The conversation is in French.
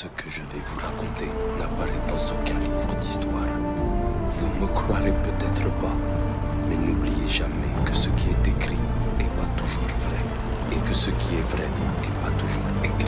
Ce que je vais vous raconter n'apparaît dans aucun livre d'histoire. Vous me croirez peut-être pas, mais n'oubliez jamais que ce qui est écrit n'est pas toujours vrai, et que ce qui est vrai n'est pas toujours écrit.